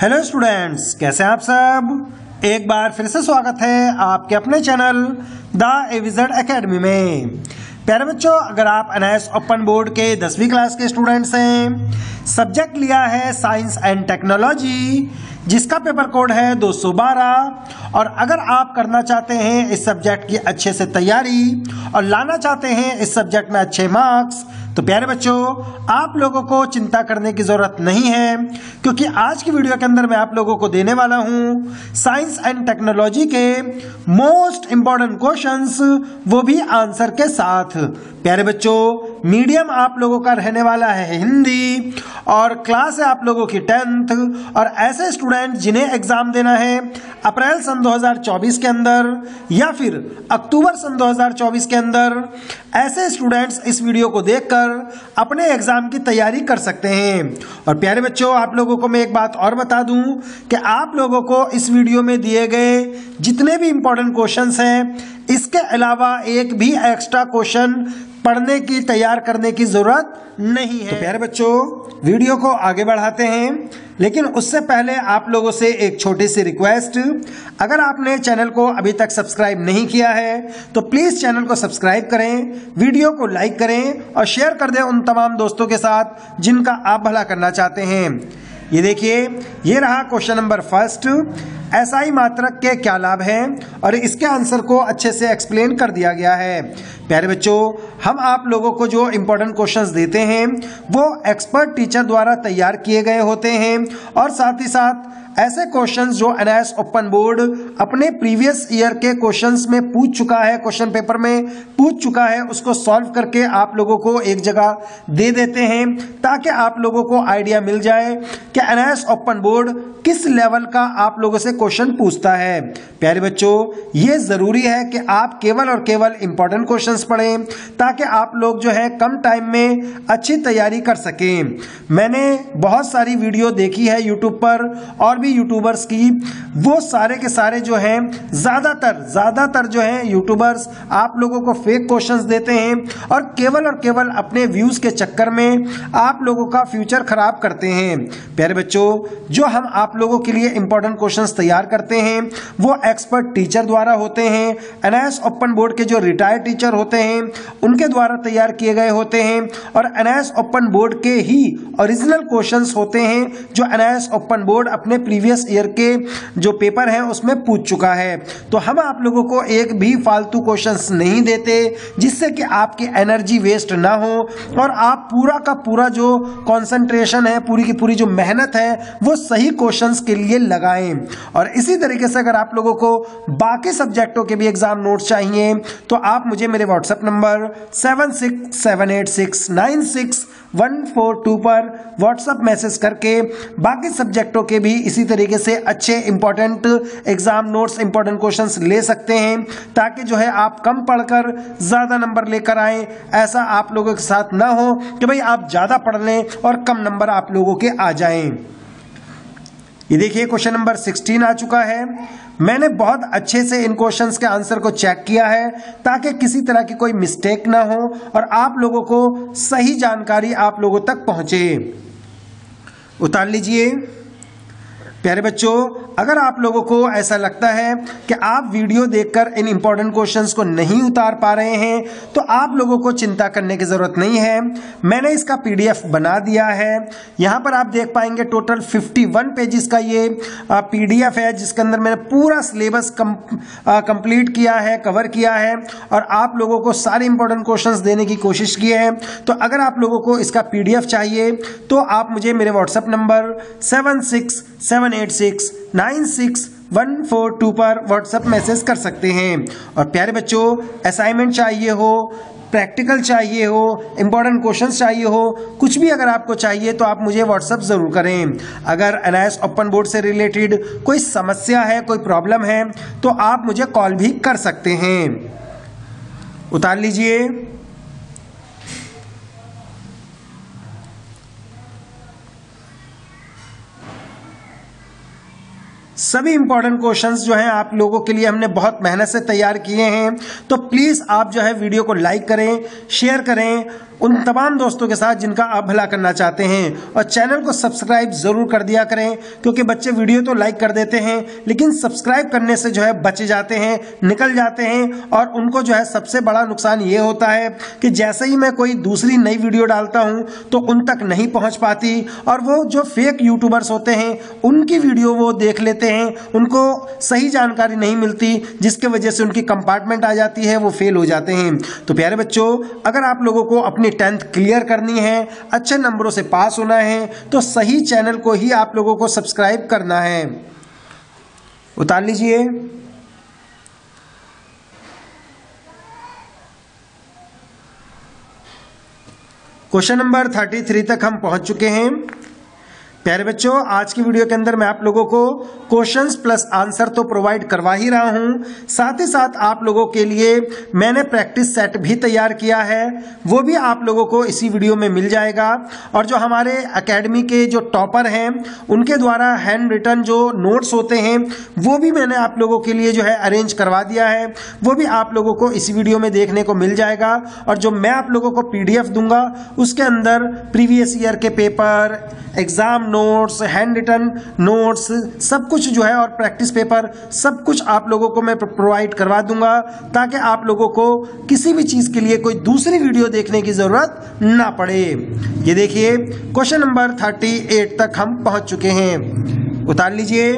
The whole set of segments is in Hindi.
हेलो स्टूडेंट्स कैसे हैं आप सब? एक बार फिर से स्वागत है आपके अपने चैनल द एविजड एकेडमी में। प्यारे बच्चों, अगर आप एनएस ओपन बोर्ड के दसवीं क्लास के स्टूडेंट्स हैं सब्जेक्ट लिया है साइंस एंड टेक्नोलॉजी जिसका पेपर कोड है 212 और अगर आप करना चाहते हैं इस सब्जेक्ट की अच्छे से तैयारी, और लाना चाहते हैं इस सब्जेक्ट में अच्छे मार्क्स तो प्यारे बच्चों, आप लोगों को चिंता करने की ज़रूरत नहीं है, क्योंकि आज की वीडियो के अंदर मैं आप लोगों को देने वाला हूँ साइंस एंड टेक्नोलॉजी के मोस्ट इंपॉर्टेंट क्वेश्चंस, वो भी आंसर के साथ। प्यारे बच्चों मीडियम आप लोगों का रहने वाला है हिंदी, और क्लास है आप लोगों की टेंथ, और ऐसे स्टूडेंट जिन्हें एग्ज़ाम देना है, अप्रैल सन 2024 के अंदर, या फिर अक्टूबर सन 2024 के अंदर, ऐसे स्टूडेंट्स इस वीडियो को देखकर अपने एग्ज़ाम की तैयारी कर सकते हैं। और प्यारे बच्चों, आप लोगों को मैं एक बात और बता दूँ कि आप लोगों को इस वीडियो में दिए गए जितने भी इंपॉर्टेंट क्वेश्चंस हैं, इसके अलावा एक भी एक्स्ट्रा क्वेश्चन पढ़ने की, तैयार करने की ज़रूरत नहीं है। तो प्यारे बच्चों, वीडियो को आगे बढ़ाते हैं, लेकिन उससे पहले आप लोगों से एक छोटी सी रिक्वेस्ट। अगर आपने चैनल को अभी तक सब्सक्राइब नहीं किया है तो प्लीज़ चैनल को सब्सक्राइब करें, वीडियो को लाइक करें और शेयर कर दें उन तमाम दोस्तों के साथ जिनका आप भला करना चाहते हैं। ये देखिए, ये रहा क्वेश्चन नंबर फ़र्स्ट। एसआई मात्रक के क्या लाभ हैं? और इसके आंसर को अच्छे से एक्सप्लेन कर दिया गया है। प्यारे बच्चों, हम आप लोगों को जो इम्पोर्टेंट क्वेश्चंस देते हैं, वो एक्सपर्ट टीचर द्वारा तैयार किए गए होते हैं और साथ ही साथ ऐसे क्वेश्चंस जो एनएस ओपन बोर्ड अपने प्रीवियस ईयर के क्वेश्चंस में पूछ चुका है क्वेश्चन पेपर में पूछ चुका है, उसको सॉल्व करके आप लोगों को एक जगह दे देते हैं ताकि आप लोगों को आइडिया मिल जाए कि एनएस ओपन बोर्ड किस लेवल का आप लोगों से क्वेश्चन पूछता है। प्यारे बच्चों, ये ज़रूरी है कि आप केवल और केवल इंपॉर्टेंट क्वेश्चंस पढ़ें ताकि आप लोग जो है कम टाइम में अच्छी तैयारी कर सकें। मैंने बहुत सारी वीडियो देखी है यूट्यूब पर और यूट्यूबर्स की, वो सारे के सारे जो हैं, ज़्यादातर ज़्यादातर जो हैं यूट्यूबर्स आप लोगों को फेक क्वेश्चंस देते हैं और केवल और केवल अपने व्यूज़ के चक्कर में आप लोगों का फ्यूचर खराब करते हैं। प्यारे बच्चों, जो हम आप लोगों के लिए इंपॉर्टेंट क्वेश्चंस तैयार करते हैं, वो एक्सपर्ट टीचर द्वारा होते हैं एनएस ओपन बोर्ड के जो रिटायर्ड टीचर होते हैं, उनके द्वारा तैयार किए गए होते हैं और एनएस ओपन बोर्ड के ही ओरिजिनल क्वेश्चंस होते हैं, जो एनएस ओपन बोर्ड अपने प्रीवियस ईयर के जो पेपर हैं, उसमें पूछ चुका है। तो हम आप लोगों को एक भी फालतू क्वेश्चंस नहीं देते, जिससे कि आपकी एनर्जी वेस्ट ना हो और आप पूरा का पूरा जो कंसंट्रेशन है, पूरी की पूरी जो मेहनत है, वो सही क्वेश्चंस के लिए लगाएँ। और इसी तरीके से अगर आप लोगों को बाकी सब्जेक्टों के भी एग्ज़ाम नोट्स चाहिए तो आप मुझे मेरे WhatsApp number seven six seven eight six nine six one four two पर व्हाट्सअप मैसेज करके बाकी सब्जेक्टों के भी इसी तरीके से अच्छे important exam notes important questions ले सकते हैं, ताकि जो है आप कम पढ़कर ज़्यादा नंबर लेकर आए। ऐसा आप लोगों के साथ ना हो कि भाई आप ज़्यादा पढ़ लें और कम नंबर आप लोगों के आ जाएँ। ये देखिए, क्वेश्चन नंबर 16 आ चुका है। मैंने बहुत अच्छे से इन क्वेश्चंस के आंसर को चेक किया है ताकि किसी तरह की कोई मिस्टेक ना हो और आप लोगों को सही जानकारी आप लोगों तक पहुँचे। उतार लीजिए। प्यारे बच्चों अगर आप लोगों को ऐसा लगता है कि आप वीडियो देखकर इन इंपॉर्टेंट क्वेश्चंस को नहीं उतार पा रहे हैं तो आप लोगों को चिंता करने की ज़रूरत नहीं है। मैंने इसका पीडीएफ बना दिया है। यहाँ पर आप देख पाएँगे टोटल 51 पेजेस का ये पीडीएफ है, जिसके अंदर मैंने पूरा सिलेबस कंप्लीट किया है कवर किया है, और आप लोगों को सारे इंपॉर्टेंट क्वेश्चन देने की कोशिश की है। तो अगर आप लोगों को इसका पीडीएफ चाहिए तो आप मुझे मेरे WhatsApp number seven six seven eight six nine six one four two पर व्हाट्सएप मैसेज कर सकते हैं। और प्यारे बच्चों असाइनमेंट चाहिए हो प्रैक्टिकल चाहिए हो इंपॉर्टेंट क्वेश्चंस चाहिए हो, कुछ भी अगर आपको चाहिए तो आप मुझे व्हाट्सअप ज़रूर करें। अगर एनआईएस ओपन बोर्ड से रिलेटेड कोई समस्या है, कोई प्रॉब्लम है तो आप मुझे कॉल भी कर सकते हैं। उतार लीजिए। सभी इंपॉर्टेंट क्वेश्चंस जो है आप लोगों के लिए हमने बहुत मेहनत से तैयार किए हैं। तो प्लीज़ आप जो है वीडियो को लाइक करें शेयर करें उन तमाम दोस्तों के साथ जिनका आप भला करना चाहते हैं और चैनल को सब्सक्राइब ज़रूर कर दिया करें, क्योंकि बच्चे वीडियो तो लाइक कर देते हैं, लेकिन सब्सक्राइब करने से जो है बचे जाते हैं, निकल जाते हैं, और उनको जो है सबसे बड़ा नुकसान ये होता है कि जैसे ही मैं कोई दूसरी नई वीडियो डालता हूँ तो उन तक नहीं पहुँच पाती, और वो जो फेक यूट्यूबर्स होते हैं, उनकी वीडियो वो देख लेते हैं, उनको सही जानकारी नहीं मिलती, जिसके वजह से उनकी कंपार्टमेंट आ जाती है, वो फेल हो जाते हैं। तो प्यारे बच्चों, अगर आप लोगों को अपनी टेंथ क्लियर करनी है, अच्छे नंबरों से पास होना है तो सही चैनल को ही आप लोगों को सब्सक्राइब करना है। उतार लीजिए। क्वेश्चन नंबर थर्टी थ्री तक हम पहुँच चुके हैं। प्यारे बच्चों, आज की वीडियो के अंदर मैं आप लोगों को क्वेश्चंस प्लस आंसर तो प्रोवाइड करवा ही रहा हूँ। साथ ही साथ आप लोगों के लिए मैंने प्रैक्टिस सेट भी तैयार किया है। वो भी आप लोगों को इसी वीडियो में मिल जाएगा। और जो हमारे एकेडमी के जो टॉपर हैं, उनके द्वारा हैंड रिटर्न जो नोट्स होते हैं, वो भी मैंने आप लोगों के लिए जो है अरेंज करवा दिया है। वो भी आप लोगों को इसी वीडियो में देखने को मिल जाएगा। और जो मैं आप लोगों को पीडीएफ दूँगा, उसके अंदर प्रीवियस ईयर के paper exam notes handwritten notes सब कुछ जो है और प्रैक्टिस पेपर सब कुछ आप लोगों को मैं प्रोवाइड करवा दूँगा ताकि आप लोगों को किसी भी चीज़ के लिए कोई दूसरी वीडियो देखने की ज़रूरत ना पड़े। ये देखिए क्वेश्चन नंबर थर्टी एट तक हम पहुँच चुके हैं। उतार लीजिए।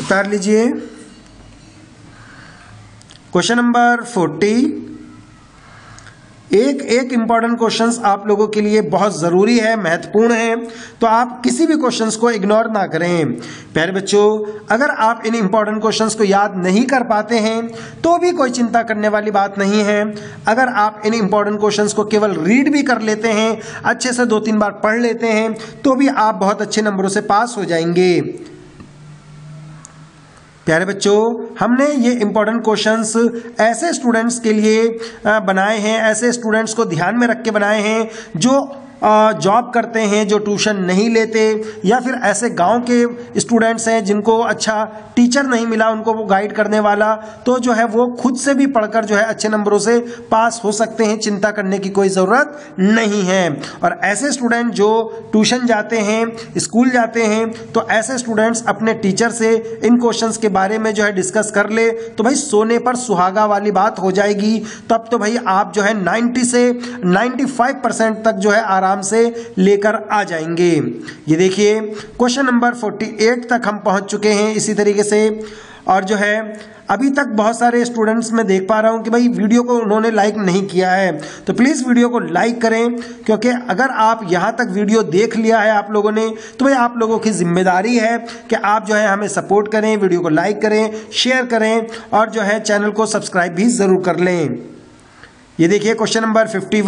उतार लीजिए। क्वेश्चन नंबर फोर्टी एक एक इंपॉर्टेंट क्वेश्चंस आप लोगों के लिए बहुत ज़रूरी है, महत्वपूर्ण है तो आप किसी भी क्वेश्चंस को इग्नोर ना करें। प्यारे बच्चों, अगर आप इन इंपॉर्टेंट क्वेश्चंस को याद नहीं कर पाते हैं तो भी कोई चिंता करने वाली बात नहीं है। अगर आप इन इंपॉर्टेंट क्वेश्चंस को केवल रीड भी कर लेते हैं, अच्छे से दो तीन बार पढ़ लेते हैं तो भी आप बहुत अच्छे नंबरों से पास हो जाएँगे। प्यारे बच्चों, हमने ये इंपॉर्टेंट क्वेश्चंस ऐसे स्टूडेंट्स के लिए बनाए हैं, ऐसे स्टूडेंट्स को ध्यान में रख के बनाए हैं, जो जॉब करते हैं जो ट्यूशन नहीं लेते, या फिर ऐसे गाँव के स्टूडेंट्स हैं जिनको अच्छा टीचर नहीं मिला, उनको वो गाइड करने वाला तो जो है वो खुद से भी पढ़कर जो है अच्छे नंबरों से पास हो सकते हैं, चिंता करने की कोई ज़रूरत नहीं है। और ऐसे स्टूडेंट जो ट्यूशन जाते हैं स्कूल जाते हैं तो ऐसे स्टूडेंट्स अपने टीचर से इन क्वेश्चन के बारे में जो है डिस्कस कर ले तो भाई सोने पर सुहागा वाली बात हो जाएगी। तब तो भाई आप जो है नाइन्टी से नाइन्टी तक जो है आराम आराम से लेकर आ जाएँगे। ये देखिए, क्वेश्चन नंबर 48 तक हम पहुँच चुके हैं इसी तरीके से। और जो है, अभी तक बहुत सारे स्टूडेंट्स मैं देख पा रहा हूँ कि भाई वीडियो को उन्होंने लाइक नहीं किया है। तो प्लीज़ वीडियो को लाइक करें, क्योंकि अगर आप यहाँ तक वीडियो देख लिया है आप लोगों ने तो भाई आप लोगों की ज़िम्मेदारी है कि आप जो है हमें सपोर्ट करें, वीडियो को लाइक करें, शेयर करें, और जो है चैनल को सब्सक्राइब भी ज़रूर कर लें। ये देखिए क्वेश्चन नंबर फिफ्टी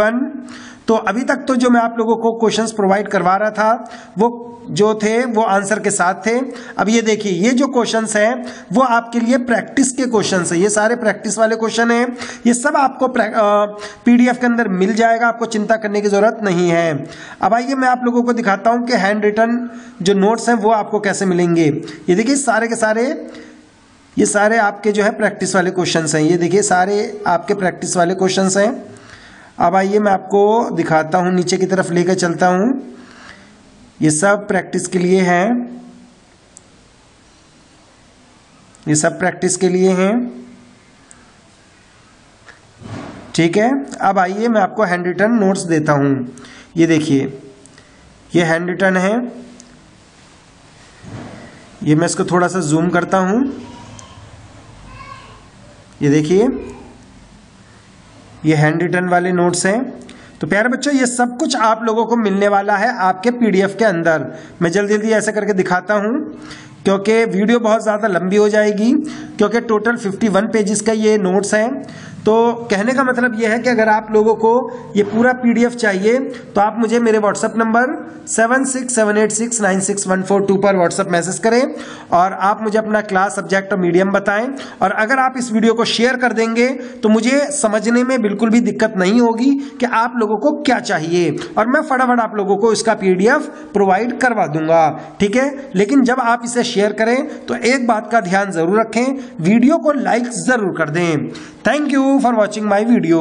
तो अभी तक तो जो मैं आप लोगों को क्वेश्चंस प्रोवाइड करवा रहा था, वो जो थे, वो आंसर के साथ थे। अब ये देखिए, ये जो क्वेश्चंस हैं, वो आपके लिए प्रैक्टिस के क्वेश्चंस हैं। ये सारे प्रैक्टिस वाले क्वेश्चन हैं। ये सब आपको पीडीएफ के अंदर मिल जाएगा, आपको चिंता करने की ज़रूरत नहीं है। अब आइए मैं आप लोगों को दिखाता हूँ कि हैंड रिटर्न जो नोट्स हैं, वो आपको कैसे मिलेंगे। ये देखिए, सारे के सारे, ये सारे आपके जो है प्रैक्टिस वाले क्वेश्चन हैं। ये देखिए, सारे आपके प्रैक्टिस वाले क्वेश्चन हैं। अब आइए मैं आपको दिखाता हूँ, नीचे की तरफ़ लेकर चलता हूँ। ये सब प्रैक्टिस के लिए है। ये सब प्रैक्टिस के लिए हैं। ठीक है, अब आइए मैं आपको हैंड रिटर्न नोट्स देता हूँ। ये देखिए, ये हैंड रिटर्न है। ये मैं इसको थोड़ा सा जूम करता हूँ। ये देखिए ये हैंड रिटर्न वाले नोट्स हैं। तो प्यारे बच्चों, ये सब कुछ आप लोगों को मिलने वाला है आपके पीडीएफ के अंदर। मैं जल्दी जल्दी ऐसे करके दिखाता हूँ, क्योंकि वीडियो बहुत ज़्यादा लंबी हो जाएगी, क्योंकि टोटल 51 पेजेस का ये नोट्स हैं। तो कहने का मतलब यह है कि अगर आप लोगों को ये पूरा पीडीएफ चाहिए तो आप मुझे मेरे WhatsApp number seven six seven eight six nine six one four two पर व्हाट्सएप मैसेज करें और आप मुझे अपना क्लास सब्जेक्ट और मीडियम बताएँ। और अगर आप इस वीडियो को शेयर कर देंगे तो मुझे समझने में बिल्कुल भी दिक्कत नहीं होगी कि आप लोगों को क्या चाहिए। और मैं फटाफट आप लोगों को इसका पीडीएफ प्रोवाइड करवा दूँगा। ठीक है? लेकिन जब आप इसे शेयर करें तो एक बात का ध्यान ज़रूर रखें वीडियो को लाइक ज़रूर कर दें। Thank you for watching my video